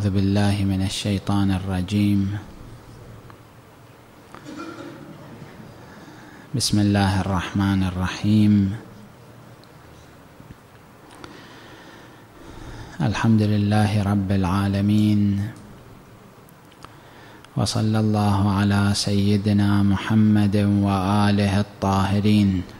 أعوذ بالله من الشيطان الرجيم. بسم الله الرحمن الرحيم. الحمد لله رب العالمين. وصلى الله على سيدنا محمد وآله الطاهرين.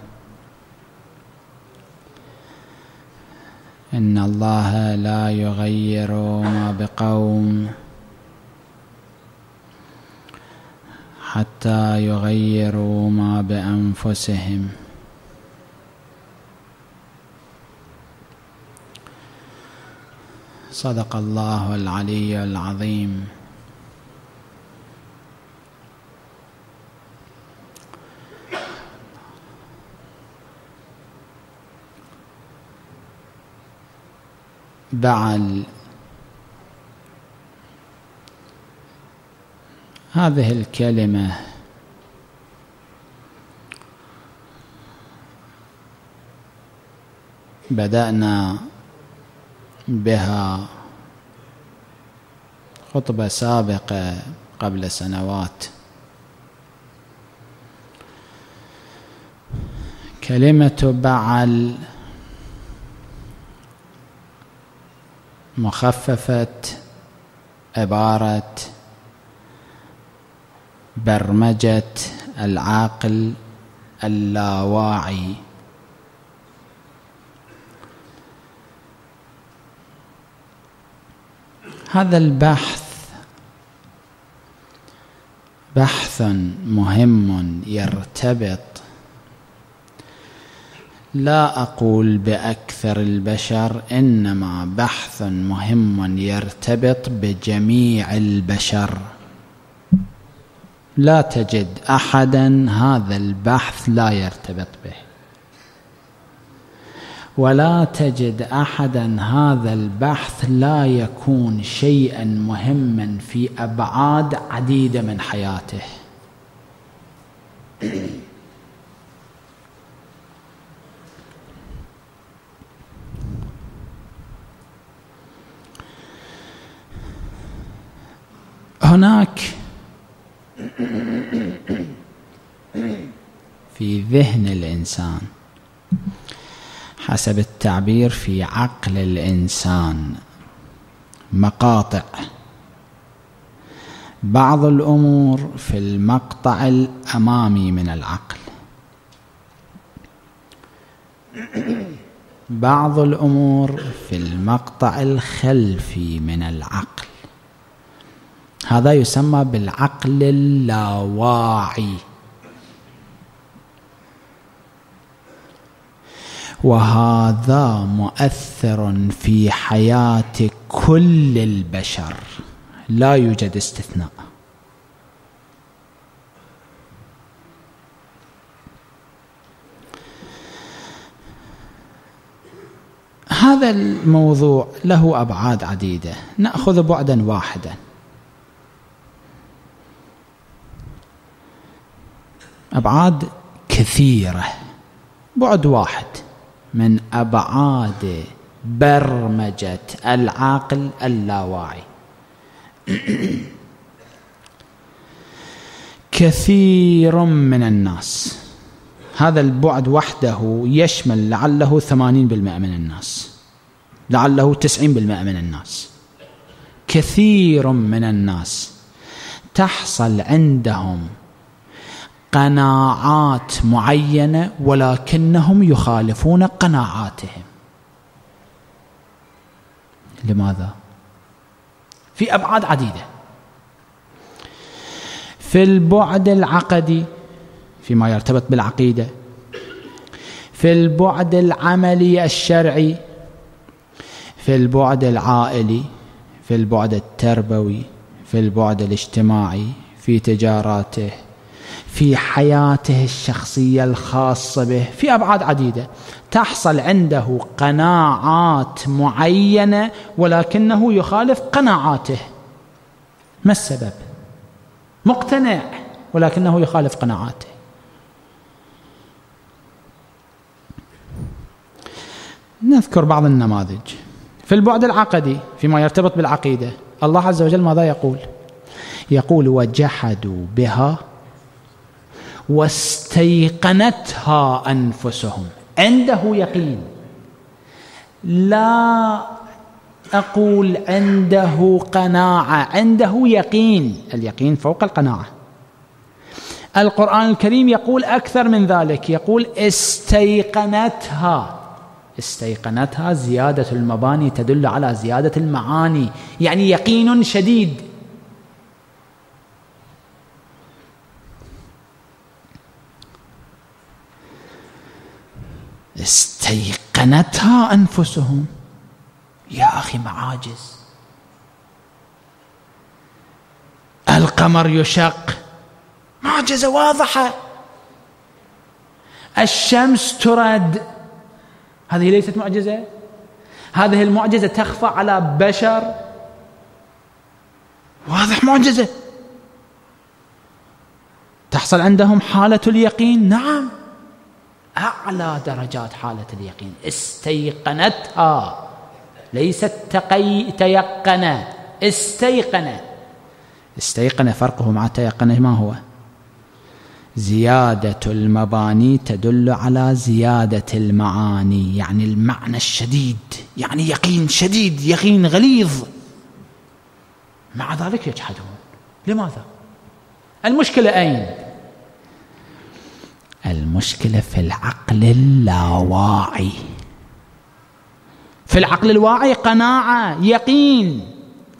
إن الله لا يغير ما بقوم حتى يغيروا ما بأنفسهم. صدق الله العلي العظيم. بعل. هذه الكلمة. بدأنا بها خطبة سابقة قبل سنوات. كلمة بعل. مخففة عبارة برمجة العقل اللاواعي. هذا البحث بحث مهم يرتبط لا أقول بأكثر البشر إنما بحث مهم يرتبط بجميع البشر. لا تجد احدا هذا البحث لا يرتبط به. ولا تجد احدا هذا البحث لا يكون شيئا مهما في أبعاد عديدة من حياته. هناك في ذهن الإنسان حسب التعبير في عقل الإنسان مقاطع. بعض الأمور في المقطع الأمامي من العقل. بعض الأمور في المقطع الخلفي من العقل. هذا يسمى بالعقل اللاواعي. وهذا مؤثر في حياة كل البشر. لا يوجد استثناء. هذا الموضوع له أبعاد عديدة. نأخذ بعدا واحدا. أبعاد كثيرة. بعد واحد. من أبعاد برمجة العقل اللاواعي. كثير من الناس. هذا البعد وحده يشمل لعله ثمانين بالمئة من الناس. لعله تسعين بالمئة من الناس. كثير من الناس تحصل عندهم قناعات معينة ولكنهم يخالفون قناعاتهم. لماذا؟ في أبعاد عديدة. في البعد العقدي فيما يرتبط بالعقيدة. في البعد العملي الشرعي. في البعد العائلي. في البعد التربوي. في البعد الاجتماعي. في تجاراته. في حياته الشخصية الخاصة به في أبعاد عديدة. تحصل عنده قناعات معينة ولكنه يخالف قناعاته. ما السبب؟ مقتنع ولكنه يخالف قناعاته. نذكر بعض النماذج. في البعد العقدي فيما يرتبط بالعقيدة الله عز وجل ماذا يقول؟ يقول وجحدوا بها واستيقنتها أنفسهم. عنده يقين. لا أقول عنده قناعة. عنده يقين. اليقين فوق القناعة. القرآن الكريم يقول أكثر من ذلك. يقول استيقنتها. استيقنتها زيادة المباني تدل على زيادة المعاني. يعني يقين شديد. استيقنتها أنفسهم. يا أخي معاجز. القمر يشق. معجزة واضحة. الشمس ترد. هذه ليست معجزة. هذه المعجزة تخفى على بشر. واضح معجزة. تحصل عندهم حالة اليقين؟ نعم. أعلى درجات حالة اليقين. استيقنتها. ليست تقي تيقن. استيقن. استيقن فرقه مع تيقن ما هو؟ زيادة المباني تدل على زيادة المعاني يعني المعنى الشديد يعني يقين شديد يقين غليظ. مع ذلك يجحدون. لماذا؟ المشكلة أين؟ المشكلة في العقل اللاواعي. في العقل الواعي قناعة يقين.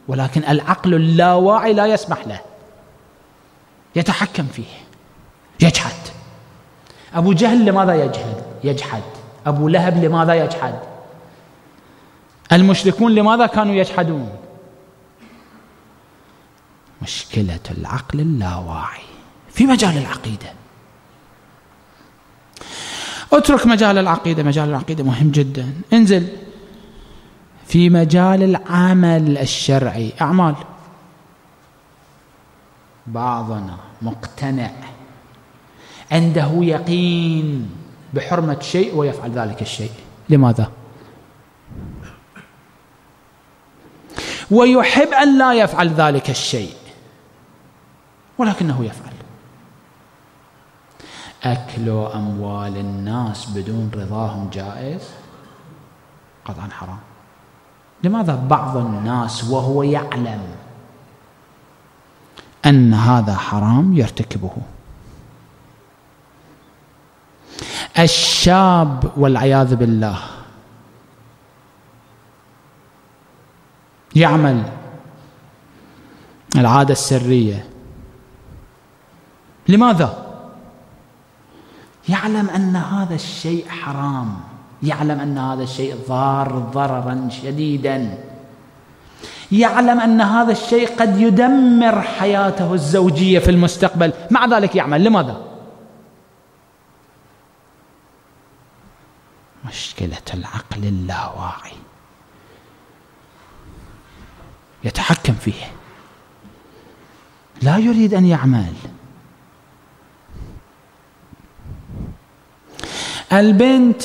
ولكن العقل اللاواعي لا يسمح له. يتحكم فيه. يجحد. أبو جهل لماذا يجحد؟ يجحد. أبو لهب لماذا يجحد؟ المشركون لماذا كانوا يجحدون؟ مشكلة العقل اللاواعي في مجال العقيدة. اترك مجال العقيدة. مجال العقيدة مهم جدا. انزل. في مجال العمل الشرعي. أعمال. بعضنا مقتنع عنده يقين بحرمة شيء ويفعل ذلك الشيء. لماذا؟ ويحب أن لا يفعل ذلك الشيء. ولكنه يفعل. أكل أموال الناس بدون رضاهم جائز؟ قطعا حرام. لماذا بعض الناس وهو يعلم أن هذا حرام يرتكبه؟ الشاب والعياذ بالله. يعمل العادة السرية. لماذا؟ يعلم أن هذا الشيء حرام. يعلم أن هذا الشيء ضار ضررا شديدا. يعلم أن هذا الشيء قد يدمر حياته الزوجية في المستقبل. مع ذلك يعمل. لماذا؟ مشكلة العقل اللاواعي. يتحكم فيه. لا يريد أن يعمل. البنت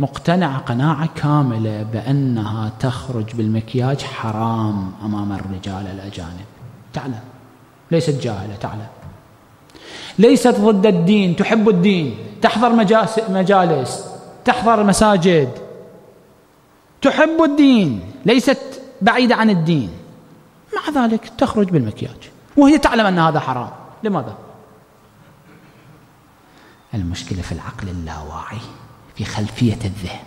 مقتنعة قناعة كاملة بأنها تخرج بالمكياج حرام أمام الرجال الأجانب. تعلم. ليست جاهلة تعلم. ليست ضد الدين تحب الدين. تحضر مجالس. تحضر مساجد. تحب الدين. ليست بعيدة عن الدين. مع ذلك تخرج بالمكياج. وهي تعلم أن هذا حرام. لماذا؟ المشكلة في العقل اللاواعي في خلفية الذهن.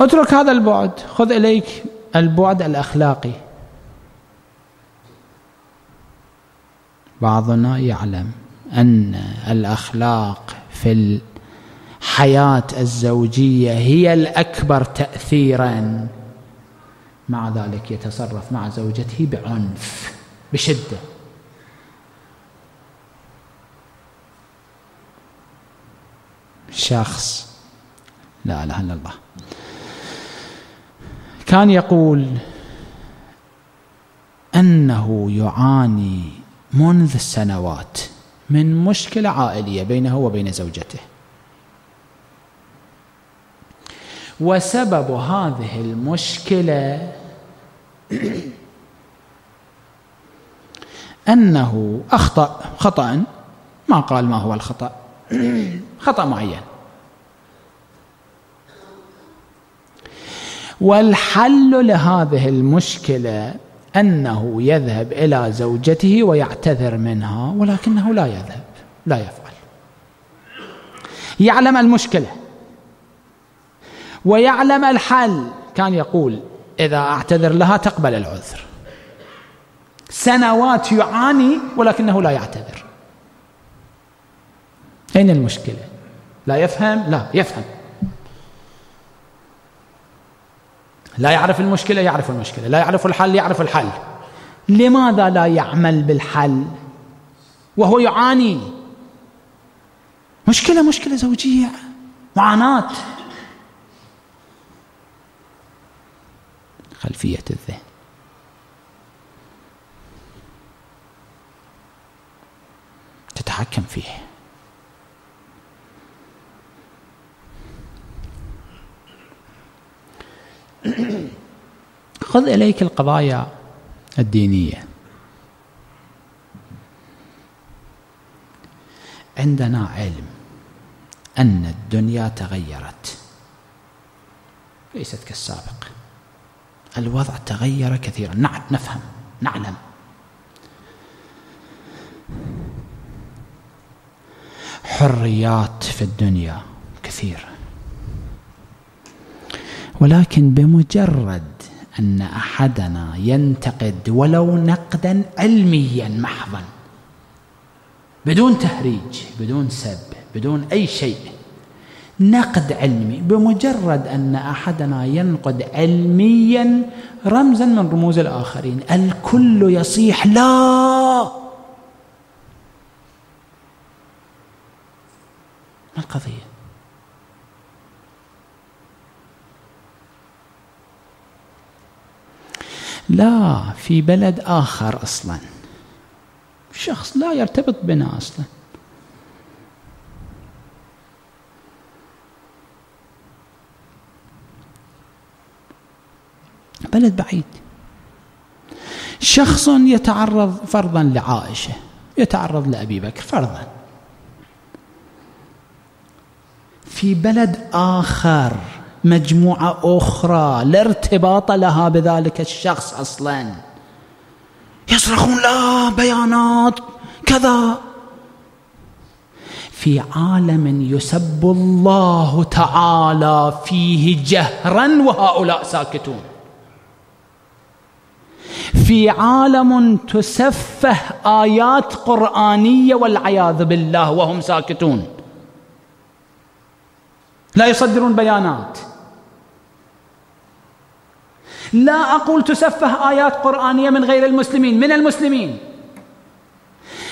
اترك هذا البعد خذ إليك البعد الأخلاقي. بعضنا يعلم أن الأخلاق في الحياة الزوجية هي الأكبر تأثيرا. مع ذلك يتصرف مع زوجته بعنف بشدة. شخص. لا إله إلا الله. كان يقول أنه يعاني منذ سنوات من مشكلة عائلية بينه وبين زوجته. وسبب هذه المشكلة أنه أخطأ خطأ ما قال ما هو الخطأ. خطا معين. والحل لهذه المشكلة أنه يذهب إلى زوجته ويعتذر منها ولكنه لا يذهب لا يفعل. يعلم المشكلة. ويعلم الحل. كان يقول إذا أعتذر لها تقبل العذر. سنوات يعاني ولكنه لا يعتذر. أين المشكلة؟ لا يفهم؟ لا يفهم. لا يعرف المشكلة يعرف المشكلة. لا يعرف الحل يعرف الحل. لماذا لا يعمل بالحل؟ وهو يعاني. مشكلة مشكلة زوجية. معاناة. خلفية الذهن. تتحكم فيه. خذ إليك القضايا الدينية. عندنا علم أن الدنيا تغيرت. ليست كالسابق. الوضع تغير كثيرا. نعم نفهم نعلم. حريات في الدنيا كثيرة. ولكن بمجرد أن أحدنا ينتقد ولو نقدا علميا محضا بدون تهريج بدون سب بدون أي شيء نقد علمي بمجرد أن أحدنا ينقد علميا رمزا من رموز الآخرين الكل يصيح لا. ما القضية؟ لا في بلد آخر أصلا. شخص لا يرتبط بنا أصلا. بلد بعيد. شخص يتعرض فرضا لعائشة يتعرض لأبي بكر فرضا. في بلد آخر مجموعة أخرى لا ارتباط لها بذلك الشخص أصلا. يصرخون لا بيانات كذا. في عالم يسب الله تعالى فيه جهرا وهؤلاء ساكتون. في عالم تسفه آيات قرآنية والعياذ بالله وهم ساكتون. لا يصدرون بيانات. لا أقول تسفه آيات قرآنية من غير المسلمين من المسلمين.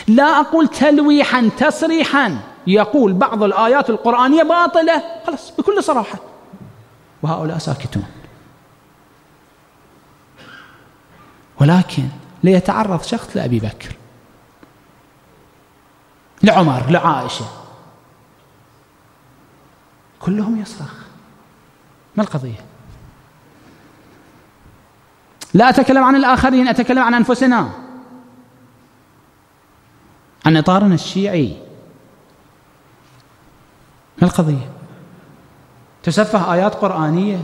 لا أقول تلويحا تصريحا يقول بعض الآيات القرآنية باطلة. خلاص بكل صراحة. وهؤلاء ساكتون. ولكن ليتعرض شخص لأبي بكر لعمر لعائشة. كلهم يصرخ. ما القضية؟ لا أتكلم عن الآخرين أتكلم عن أنفسنا. عن إطارنا الشيعي. ما القضية؟ تسفه آيات قرآنية.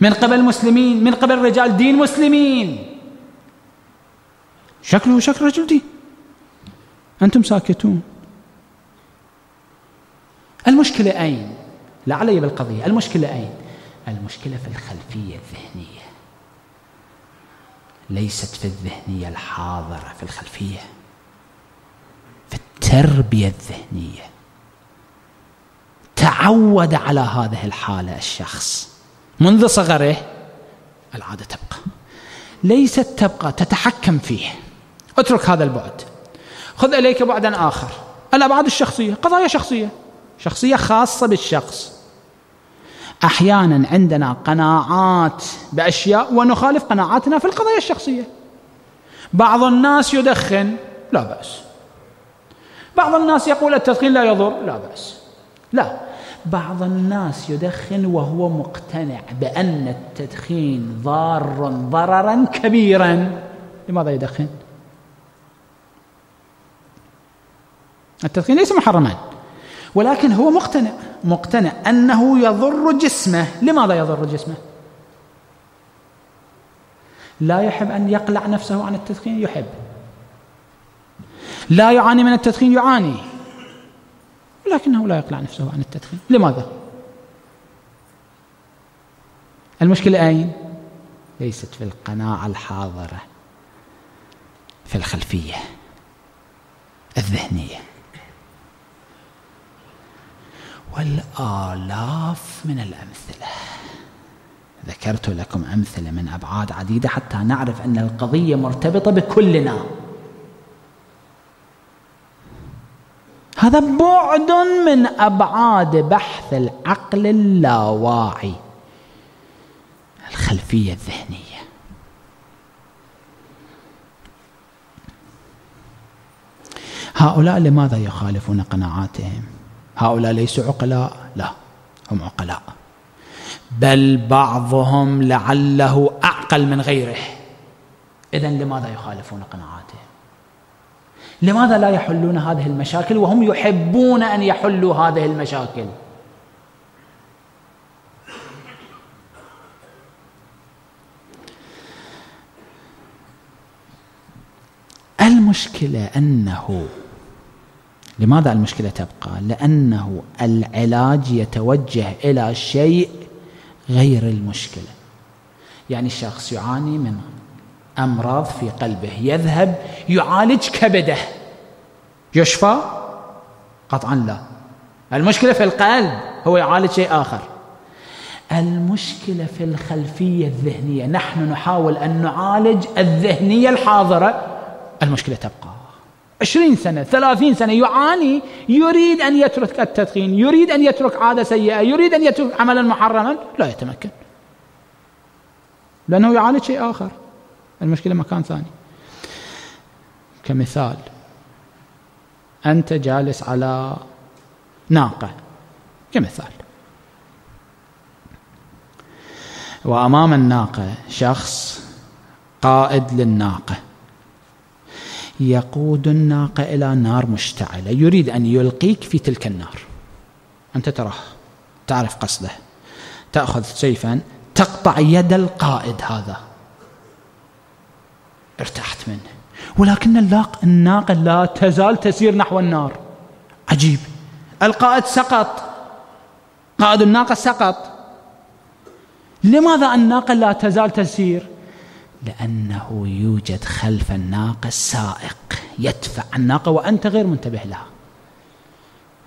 من قبل مسلمين من قبل رجال دين مسلمين. شكله شكل رجل دين. أنتم ساكتون. المشكلة أين؟ لا علي بالقضية. المشكلة أين؟ المشكلة في الخلفية الذهنية. ليست في الذهنية الحاضرة في الخلفية. في التربية الذهنية. تعود على هذه الحالة الشخص. منذ صغره العادة تبقى. ليست تبقى تتحكم فيه. اترك هذا البعد. خذ إليك بعدا آخر. الأبعاد الشخصية قضايا شخصية. شخصية خاصة بالشخص. أحيانا عندنا قناعات بأشياء ونخالف قناعاتنا في القضايا الشخصية. بعض الناس يدخن لا بأس. بعض الناس يقول التدخين لا يضر لا بأس. لا بعض الناس يدخن وهو مقتنع بأن التدخين ضار ضررا كبيرا. لماذا يدخن؟ التدخين ليس محرما ولكن هو مقتنع. مقتنع أنه يضر جسمه. لماذا يضر جسمه؟ لا يحب أن يقلع نفسه عن التدخين يحب. لا يعاني من التدخين يعاني. لكنه لا يقلع نفسه عن التدخين. لماذا؟ المشكلة أين؟ ليست في القناعة الحاضرة في الخلفية الذهنية. والآلاف من الأمثلة. ذكرت لكم أمثلة من أبعاد عديدة حتى نعرف أن القضية مرتبطة بكلنا. هذا بعد من أبعاد بحث العقل اللاواعي. الخلفية الذهنية. هؤلاء لماذا يخالفون قناعاتهم؟ هؤلاء ليسوا عقلاء؟ لا هم عقلاء. بل بعضهم لعله أعقل من غيره. اذا لماذا يخالفون قناعاتهم لماذا لا يحلون هذه المشاكل وهم يحبون أن يحلوا هذه المشاكل؟ المشكلة أنه لماذا المشكلة تبقى؟ لأنه العلاج يتوجه إلى شيء غير المشكلة. يعني الشخص يعاني من أمراض في قلبه يذهب يعالج كبده. يشفى؟ قطعا لا. المشكلة في القلب هو يعالج شيء آخر. المشكلة في الخلفية الذهنية نحن نحاول أن نعالج الذهنية الحاضرة. المشكلة تبقى. عشرين سنة ثلاثين سنة يعاني يريد أن يترك التدخين يريد أن يترك عادة سيئة يريد أن يترك عملا محرما لا يتمكن. لأنه يعالج شيء آخر. المشكلة مكان ثاني. كمثال أنت جالس على ناقة. كمثال. وأمام الناقة شخص قائد للناقة. يقود الناقة إلى نار مشتعلة. يريد أن يلقيك في تلك النار. أنت تراه. تعرف قصده. تأخذ سيفا. تقطع يد القائد هذا. ارتحت منه. ولكن الناقة لا تزال تسير نحو النار. عجيب. القائد سقط. قائد الناقة سقط. لماذا الناقة لا تزال تسير؟ لأنه يوجد خلف الناقة سائق يدفع الناقة وأنت غير منتبه لها.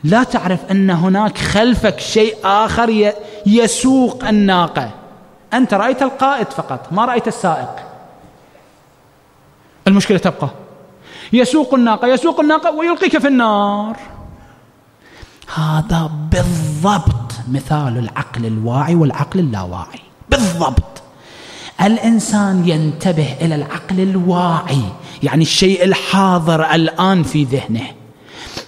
لا تعرف أن هناك خلفك شيء آخر يسوق الناقة. أنت رأيت القائد فقط ما رأيت السائق. المشكلة تبقى. يسوق الناقة يسوق الناقة ويلقيك في النار. هذا بالضبط مثال العقل الواعي والعقل اللاواعي. بالضبط. الإنسان ينتبه إلى العقل الواعي يعني الشيء الحاضر الآن في ذهنه.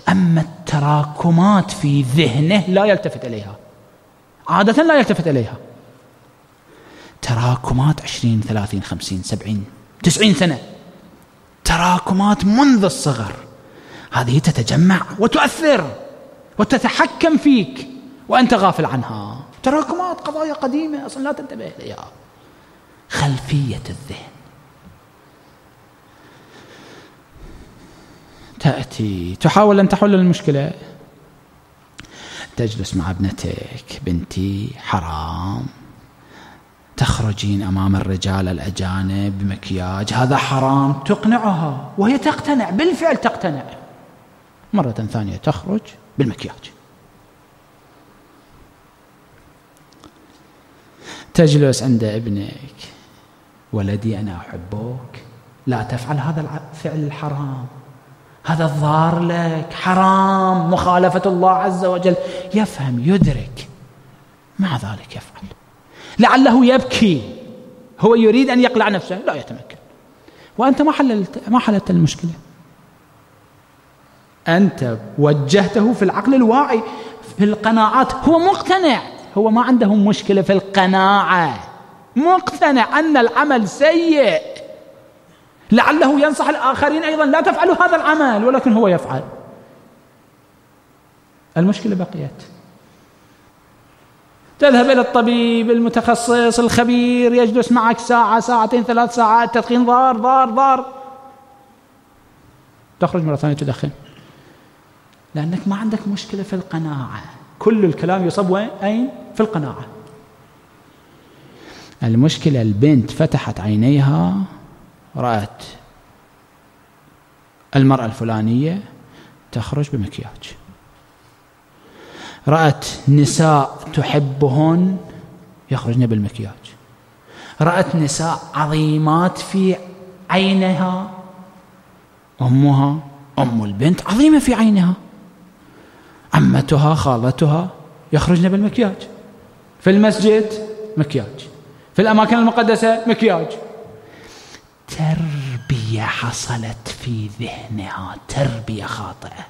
أما التراكمات في ذهنه لا يلتفت إليها. عادة لا يلتفت إليها. تراكمات عشرين ثلاثين خمسين سبعين تسعين سنة. تراكمات منذ الصغر. هذه تتجمع وتؤثر وتتحكم فيك وأنت غافل عنها. تراكمات قضايا قديمة أصلا لا تنتبه إليها. خلفية الذهن. تأتي تحاول أن تحل المشكلة. تجلس مع ابنتك بنتي حرام. تخرجين أمام الرجال الأجانب بمكياج هذا حرام. تقنعها وهي تقتنع بالفعل تقتنع. مرة ثانية تخرج بالمكياج. تجلس عند ابنك. ولدي أنا أحبك. لا تفعل هذا الفعل الحرام. هذا الضار لك. حرام. مخالفة الله عز وجل. يفهم يدرك. مع ذلك يفعل. لعله يبكي. هو يريد أن يقلع نفسه. لا يتمكن. وأنت ما حللت ما حللت المشكلة. أنت وجهته في العقل الواعي في القناعات. هو مقتنع. هو ما عنده مشكلة في القناعة. مقتنع أن العمل سيء. لعله ينصح الآخرين أيضا لا تفعلوا هذا العمل ولكن هو يفعل. المشكلة بقيت. تذهب إلى الطبيب المتخصص الخبير يجلس معك ساعة ساعتين ثلاث ساعات تدخين ضار ضار ضار. تخرج مرة ثانية تدخن. لأنك ما عندك مشكلة في القناعة. كل الكلام يصب؟ أين؟ في القناعة. المشكلة البنت فتحت عينيها رأت المرأة الفلانية تخرج بمكياج. رأت نساء تحبهن يخرجن بالمكياج. رأت نساء عظيمات في عينها أمها أم البنت عظيمة في عينها. عمتها خالتها يخرجن بالمكياج. في المسجد مكياج. في الأماكن المقدسة مكياج. تربية حصلت في ذهنها تربية خاطئة.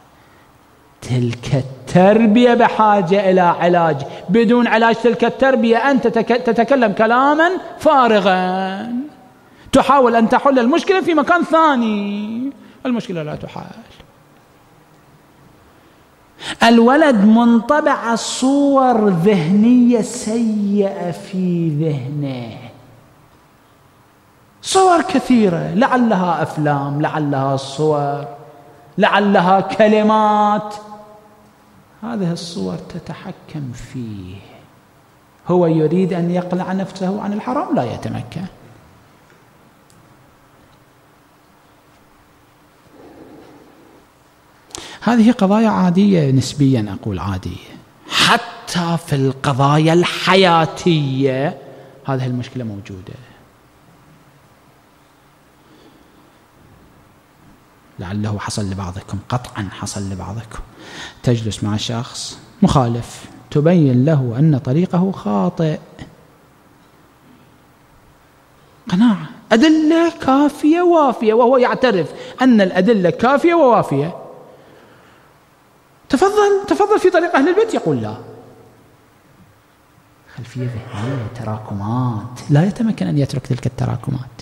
تلك التربية بحاجة إلى علاج. بدون علاج تلك التربية أنت تتكلم كلاما فارغا. تحاول أن تحل المشكلة في مكان ثاني. المشكلة لا تحل. الولد منطبع صور ذهنية سيئة في ذهنه. صور كثيرة لعلها أفلام لعلها صور لعلها كلمات. هذه الصور تتحكم فيه. هو يريد أن يقلع نفسه عن الحرام لا يتمكن. هذه قضايا عادية نسبيا أقول عادية. حتى في القضايا الحياتية هذه المشكلة موجودة. لعله حصل لبعضكم قطعا حصل لبعضكم. تجلس مع شخص مخالف تبين له أن طريقه خاطئ. قناعة. أدلة كافية وافيه وهو يعترف أن الأدلة كافية ووافية. تفضل تفضل في طريق أهل البيت. يقول لا. خلفية ذهنية تراكمات. لا يتمكن أن يترك تلك التراكمات.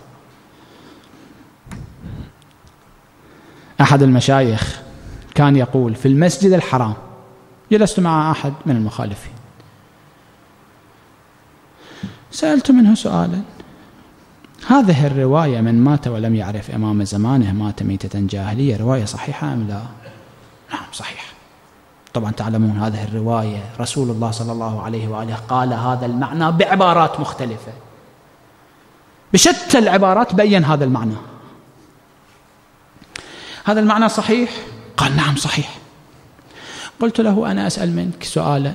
أحد المشايخ كان يقول في المسجد الحرام جلست مع أحد من المخالفين. سألت منه سؤالا. هذه الرواية من مات ولم يعرف إمام زمانه مات ميتة جاهلية رواية صحيحة أم لا؟ نعم صحيح طبعا تعلمون هذه الرواية. رسول الله صلى الله عليه وآله قال هذا المعنى بعبارات مختلفة. بشتى العبارات بين هذا المعنى. هذا المعنى صحيح؟ قال نعم صحيح. قلت له أنا أسأل منك سؤالا.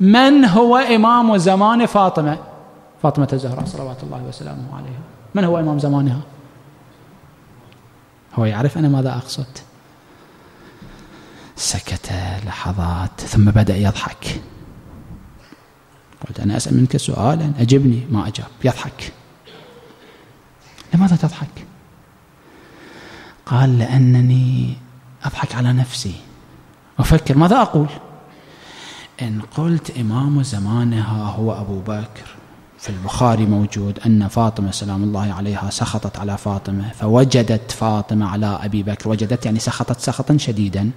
من هو إمام زمان فاطمة؟ فاطمة الزهراء صلوات الله وسلامه عليها. من هو إمام زمانها؟ هو يعرف أنا ماذا أقصد. سكت لحظات ثم بدأ يضحك. قلت أنا أسأل منك سؤالا أجبني ما أجاب. يضحك. لماذا تضحك؟ قال لأنني أضحك على نفسي. أفكر ماذا أقول؟ إن قلت إمام زمانها هو أبو بكر. في البخاري موجود أن فاطمة سلام الله عليها سخطت على فاطمة فوجدت فاطمة على أبي بكر. وجدت يعني سخطت سخطا شديدا.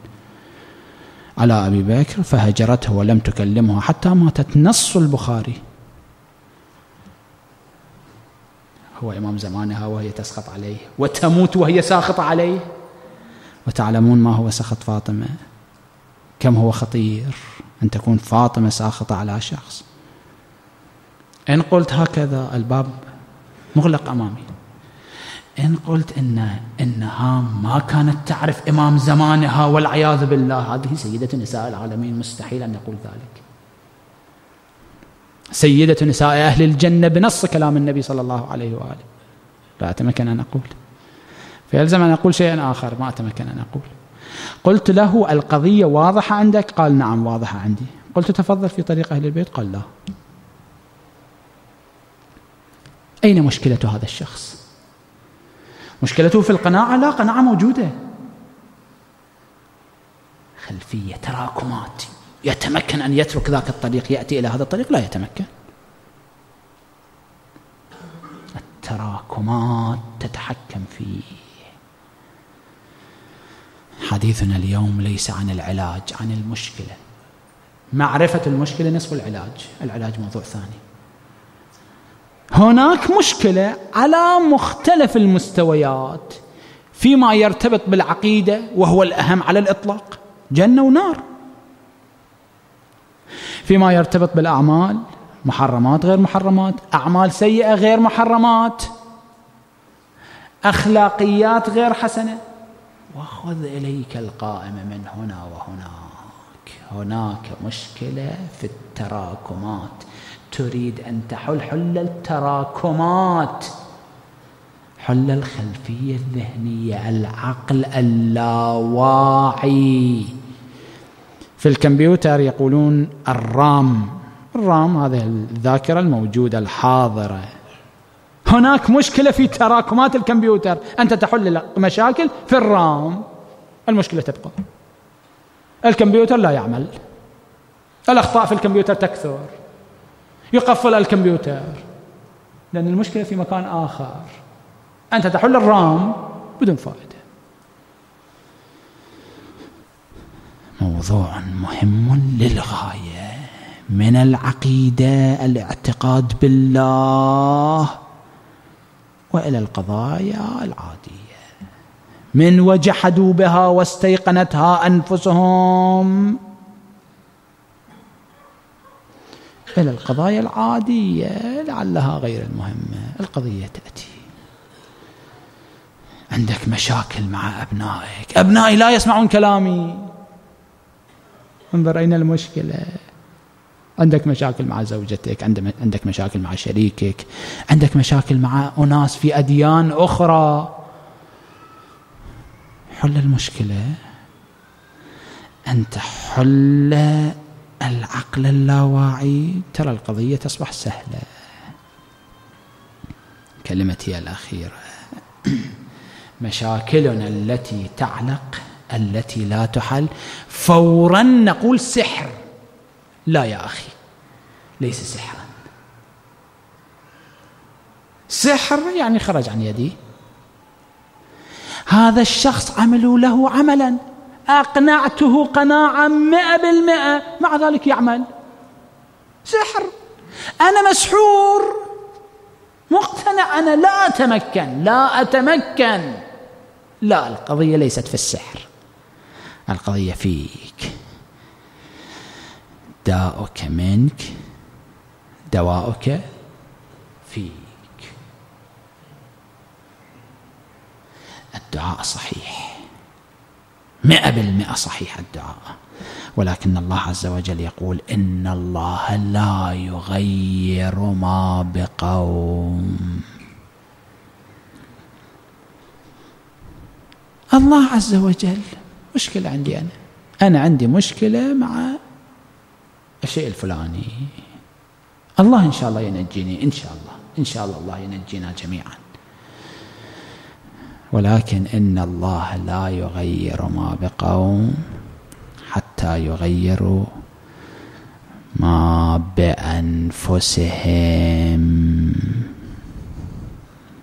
على أبي بكر فهجرته ولم تكلمه حتى ماتت. نص البخاري. هو إمام زمانها وهي تسخط عليه وتموت وهي ساخطة عليه. وتعلمون ما هو سخط فاطمة؟ كم هو خطير أن تكون فاطمة ساخطة على شخص. إن قلت هكذا الباب مغلق أمامي. إن قلت إن إنها ما كانت تعرف إمام زمانها والعياذ بالله. هذه سيدة نساء العالمين مستحيل أن نقول ذلك. سيدة نساء أهل الجنة بنص كلام النبي صلى الله عليه وآله. لا أتمكن أن أقول. فيلزم أن أقول شيئا آخر ما أتمكن أن أقول. قلت له القضية واضحة عندك؟ قال نعم واضحة عندي. قلت تفضل في طريق أهل البيت. قال لا. أين مشكلة هذا الشخص؟ مشكلته في القناعة لا قناعة موجودة. خلفية تراكمات. يتمكن أن يترك ذاك الطريق يأتي إلى هذا الطريق لا يتمكن. التراكمات تتحكم فيه. حديثنا اليوم ليس عن العلاج عن المشكلة. معرفة المشكلة نصف العلاج. العلاج موضوع ثاني. هناك مشكلة على مختلف المستويات فيما يرتبط بالعقيدة وهو الأهم على الإطلاق جنة ونار. فيما يرتبط بالأعمال محرمات غير محرمات أعمال سيئة غير محرمات أخلاقيات غير حسنة. وخذ إليك القائمه من هنا وهناك. هناك مشكلة في التراكمات. تريد أن تحل حل التراكمات حل الخلفية الذهنية العقل اللاواعي. في الكمبيوتر يقولون الرام. الرام هذه الذاكرة الموجودة الحاضرة. هناك مشكلة في تراكمات الكمبيوتر. أنت تحل مشاكل في الرام. المشكلة تبقى. الكمبيوتر لا يعمل. الأخطاء في الكمبيوتر تكثر. يقفل الكمبيوتر. لأن المشكلة في مكان آخر. أنت تحل الرام بدون فائدة. موضوع مهم للغاية. من العقيدة الاعتقاد بالله وإلى القضايا العادية. من وجحدوا بها واستيقنتها أنفسهم إلى القضايا العادية لعلها غير المهمه القضية تأتي. عندك مشاكل مع أبنائك. أبنائي لا يسمعون كلامي. انظر أين المشكلة. عندك مشاكل مع زوجتك عندك مشاكل مع شريكك عندك مشاكل مع أناس في أديان أخرى. حل المشكلة. أن تحل العقل اللاواعي. ترى القضية تصبح سهلة. كلمتي الأخيرة. مشاكلنا التي تعلق التي لا تحل. فورا نقول سحر. لا يا أخي ليس سحرا. سحر يعني خرج عن يدي. هذا الشخص عملوا له عملا. أقنعته قناعة مئة بالمئة مع ذلك يعمل. سحر. أنا مسحور. مقتنع أنا لا أتمكن لا أتمكن. لا القضية ليست في السحر. القضية فيك. داؤك منك دواؤك فيك. الدعاء صحيح. مئة بالمئة صحيح الدعاء. ولكن الله عز وجل يقول إن الله لا يغير ما بقوم. الله عز وجل مشكلة عندي أنا. أنا عندي مشكلة مع الشيء الفلاني. الله إن شاء الله ينجيني إن شاء الله إن شاء الله الله ينجينا جميعا. ولكن إن الله لا يغير ما بقوم حتى يغيروا ما بأنفسهم.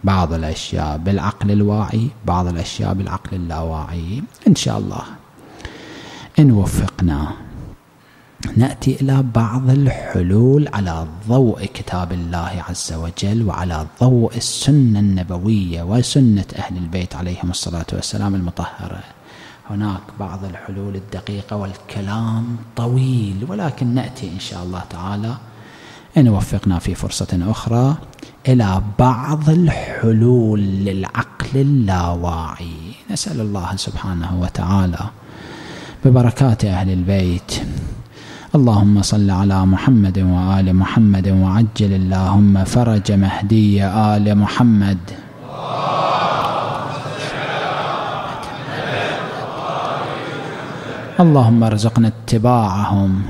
بعض الأشياء بالعقل الواعي بعض الأشياء بالعقل اللاواعي. إن شاء الله. إن وفقنا. نأتي إلى بعض الحلول على ضوء كتاب الله عز وجل وعلى ضوء السنة النبوية وسنة أهل البيت عليهم الصلاة والسلام المطهرة. هناك بعض الحلول الدقيقة والكلام طويل ولكن نأتي إن شاء الله تعالى إن وفقنا في فرصة أخرى إلى بعض الحلول للعقل اللاواعي. نسأل الله سبحانه وتعالى ببركات أهل البيت اللهم صل على محمد وآل محمد وعجل اللهم فرج مهدي آل محمد. اللهم ارزقنا اتباعهم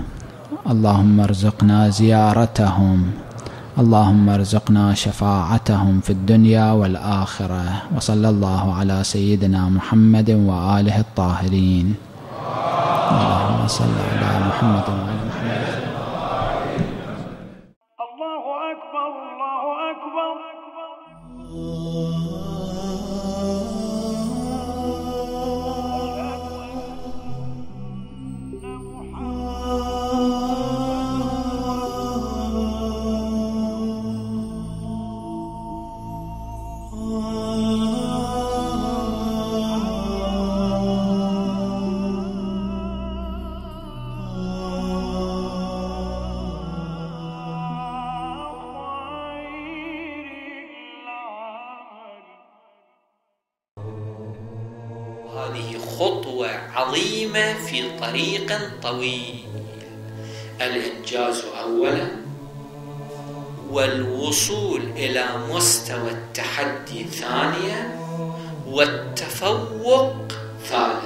اللهم ارزقنا زيارتهم اللهم ارزقنا شفاعتهم في الدنيا والآخرة وصلى الله على سيدنا محمد وآله الطاهرين. اللهم صل على محمد وعلى محمد. طريق طويل الإنجاز أولا والوصول إلى مستوى التحدي ثانيا والتفوق ثالثا.